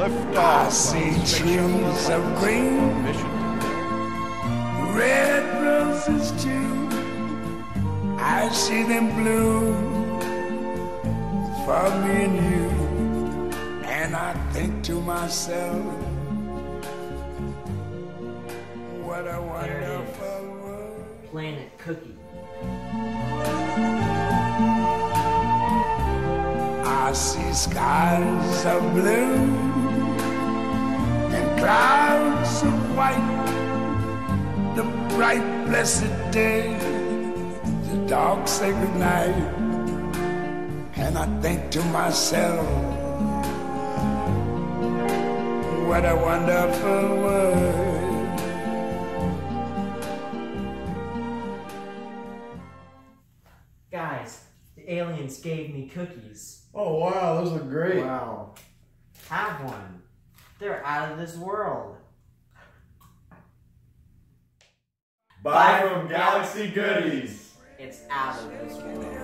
lift I see on Space Shuttle trees of green, mission. red roses too. I see them bloom for me and you. And I think to myself, what a wonderful world. Planet Cookie. I see skies of blue white. The bright, blessed day, the dark, sacred night. And I think to myself, what a wonderful world. Guys, the aliens gave me cookies. Oh wow, those are great. Wow. Have one. They're out of this world. Buy from Galaxy Goodies. It's out of this world.